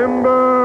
Timber.